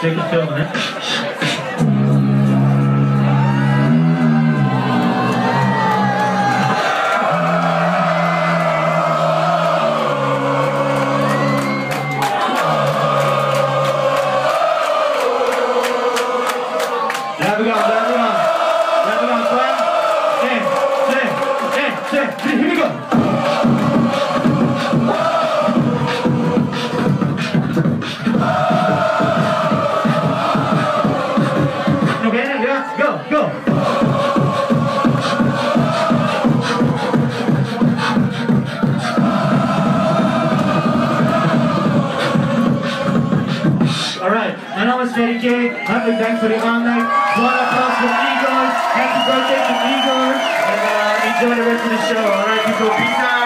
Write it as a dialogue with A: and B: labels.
A: Take a film, vi går, där vi går. Där vi går. Fem, en, All right, my name is Fatty K. Happy thanks for the honor. One applause for Igor. Happy birthday to Igor. And uh, enjoy the rest of the show. All right, people. Peace out.